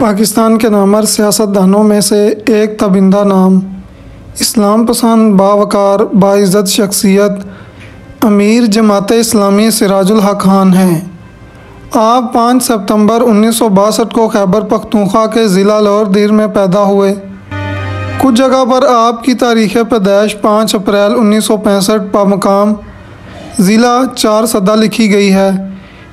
पाकिस्तान के नामर सियासतदानों में से एक तबिंदा नाम। इस्लाम पसंद बावकार, बाइज़्ज़त शख्सियत, अमीर जमात इस्लामी सिराजुल हक खान हैं। आप 5 सितंबर उन्नीस सौ बासठ को खैबर पख्तूनख्वा के ज़िला लाहौर दीर में पैदा हुए। कुछ जगह पर आपकी तारीख़ पैदाइश 5 अप्रैल उन्नीस सौ पैंसठ पामकाम ज़िला चार सदा लिखी गई है।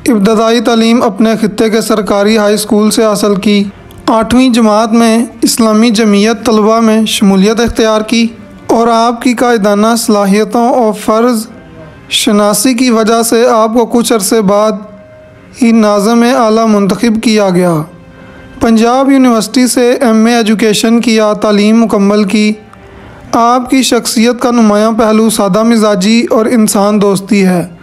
इब्तदाई तलीम अपने खत्े के सरकारी हाई स्कूल से हासिल की। आठवीं जमात में इस्लामी जमीयत तलबा में शमूलियत अख्तियार की और आपकी कायदाना सलाहियतों और फ़र्ज़ शनासी की वजह से आपको कुछ अरसे बाद ही नाज़म आला मंतखब किया गया। पंजाब यूनिवर्सिटी से एम एजुकेशन किया तालीम मुकम्मल की आपकी शख्सियत का नुमाया पहलू सादा मिजाजी और इंसान दोस्ती है।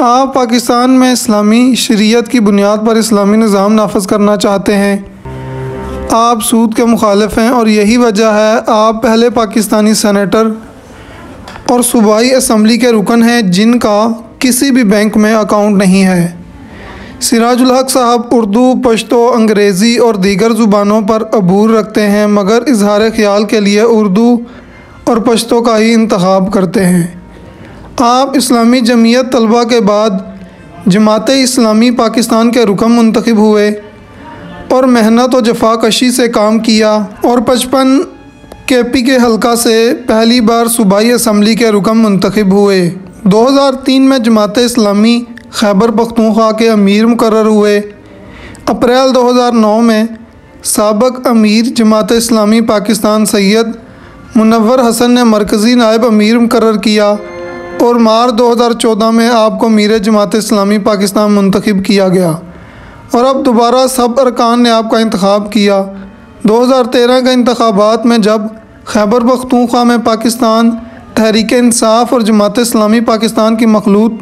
आप पाकिस्तान में इस्लामी शरीयत की बुनियाद पर इस्लामी निज़ाम नाफज करना चाहते हैं। आप सूद के मुखालफ हैं और यही वजह है आप पहले पाकिस्तानी सेनेटर और सूबाई असम्बली के रुकन हैं जिनका किसी भी बैंक में अकाउंट नहीं है। सिराजुल हक साहब उर्दू, पश्तो, अंग्रेज़ी और दीगर ज़ुबानों पर अबूर रखते हैं, मगर इजहार ख्याल के लिए उर्दू और पश्तो का ही इंतखब करते हैं। आप इस्लामी जमीयत तलबा के बाद जमात इस्लामी पाकिस्तान के रुकन मंतखब हुए और मेहनत और जफाकशी से काम किया और पचपन के पी के हल्का से पहली बार सूबाई असम्बली के रुकन मंतखब हुए। 2003 में जमात इस्लामी खैबर पख्तूनख्वा के अमीर मुकर हुए। अप्रैल 2009 में सबक अमीर जमात इस्लामी पाकिस्तान सैयद मुनवर हसन ने मरकज़ी नायब अमीर मुकर किया। और मार्च 2014 में आपको मीर जमात इस्लामी पाकिस्तान मंतखब किया गया। और अब दोबारा सब अरकान ने आपका इंतखब किया। 2013 के इंतबात में जब खैबर पख्तूनख्वा में पाकिस्तान तहरीक इंसाफ और जमात इस्लामी पाकिस्तान की मखलूत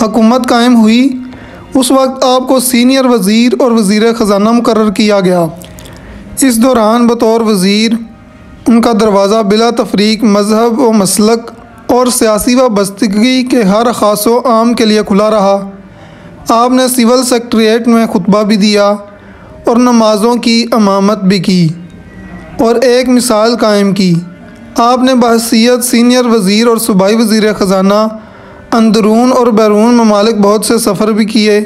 हकूमत कायम हुई, उस वक्त आपको सीनियर वज़ीर और वज़ी ख़जाना मुकर किया गया। इस दौरान बतौर वज़ीर, उनका दरवाज़ा बिला तफरीक मज़हब व मसलक और सियासी व बस्तगी के हर ख़ास आम के लिए खुला रहा। आपने सिविल सेक्रेटरीट में खुतबा भी दिया और नमाज़ों की अमामत भी की। और एक मिसाल कायम की, आपने बहसीत सीनियर वज़ीर और सूबाई वज़ी ख़जाना, अंदरून और बैरून ममालिक बहुत से सफ़र भी किए,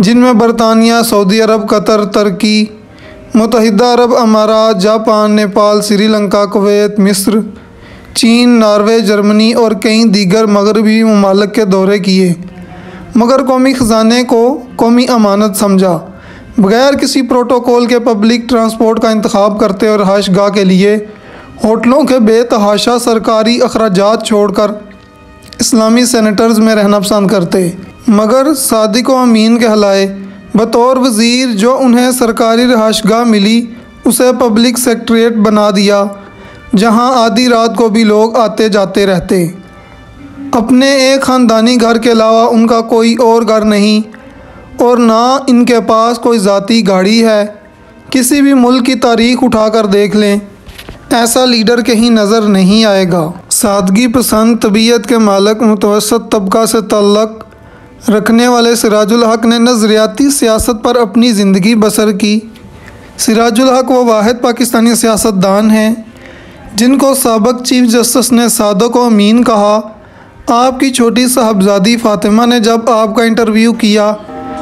जिनमें बरतानिया, सऊदी अरब, कतर, तर्की मुतहदा अरब अमारात जापान, नेपाल, श्रीलंका, कुवैत, मिस्र चीन, नॉर्वे, जर्मनी और कई दीगर मगरबी ममालक के दौरे किए। मगर कौमी ख़जाने को कौमी अमानत समझा। बगैर किसी प्रोटोकॉल के पब्लिक ट्रांसपोर्ट का इंतखब करते और रहाइश गाह के लिए होटलों के बेतहाशा सरकारी अखराज छोड़कर इस्लामी सेनेटर्स में रहना पसंद करते। मगर सादिक अमीन के कहलाए, बतौर वज़ीर जो उन्हें सरकारी रहाशगाह मिली, उसे पब्लिक सेक्रेटरीट बना दिया। जहाँ आधी रात को भी लोग आते जाते रहते। अपने एक ख़ानदानी घर के अलावा उनका कोई और घर नहीं, और ना इनके पास कोई ज़ाती गाड़ी है। किसी भी मुल्क की तारीख उठाकर देख लें, ऐसा लीडर कहीं नज़र नहीं आएगा। सादगी, पसंद, तबीयत के मालक, मुतवसत, तबका से तल्लक रखने वाले सिराजुल हक ने नज़रियाती सियासत पर अपनी ज़िंदगी बसर की। सिराजुल हक वो वाद पाकिस्तानी सियासतदान हैं जिनको सबक चीफ जस्टिस ने सादक अमीन कहा, आपकी छोटी साहबजादी फ़ातिमा ने जब आपका इंटरव्यू किया,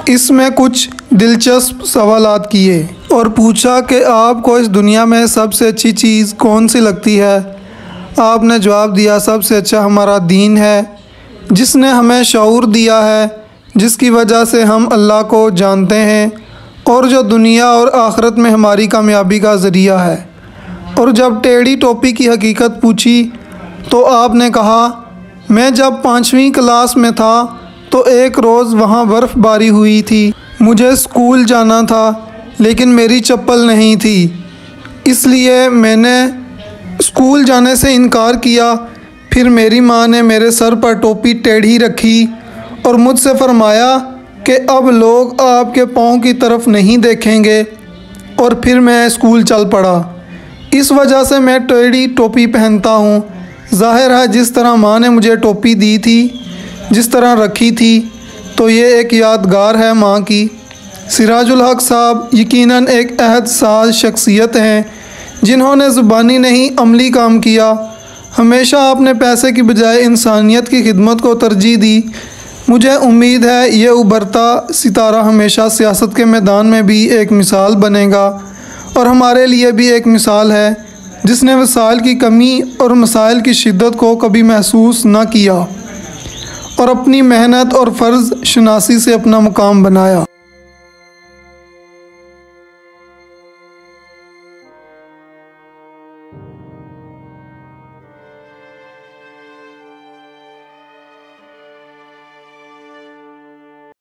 इसमें कुछ दिलचस्प सवाल किए और पूछा कि आपको इस दुनिया में सबसे अच्छी चीज़ कौन सी लगती है, आपने जवाब दिया, सबसे अच्छा हमारा दीन है, जिसने हमें शूर दिया है, जिसकी वजह से हम अल्लाह को जानते हैं और जो दुनिया और आखरत में हमारी कामयाबी का ज़रिया है। और जब टेढ़ी टोपी की हकीकत पूछी तो आपने कहा, मैं जब पाँचवीं क्लास में था तो एक रोज़ वहाँ बर्फ़बारी हुई थी। मुझे स्कूल जाना था, लेकिन मेरी चप्पल नहीं थी। इसलिए मैंने स्कूल जाने से इनकार किया। फिर मेरी माँ ने मेरे सर पर टोपी टेढ़ी रखी और मुझसे फरमाया कि अब लोग आपके पाँव की तरफ़ नहीं देखेंगे और फिर मैं स्कूल चल पड़ा। इस वजह से मैं टेढ़ी टोपी पहनता हूँ। ज़ाहिर है, जिस तरह माँ ने मुझे टोपी दी थी, जिस तरह रखी थी तो ये एक यादगार है माँ की। सिराजुल हक साहब यकीनन एक अहद साज शख्सियत हैं, जिन्होंने ज़ुबानी नहीं, अमली काम किया। हमेशा आपने पैसे की बजाय इंसानियत की खिदमत को तरजीह दी। मुझे उम्मीद है, ये उभरता सितारा हमेशा सियासत के मैदान में भी एक मिसाल बनेगा। और हमारे लिए भी एक मिसाल है, जिसने वसाइल की कमी और मसाइल की शिद्दत को कभी महसूस ना किया और अपनी मेहनत और फ़र्ज़ शनासी से अपना मुकाम बनाया।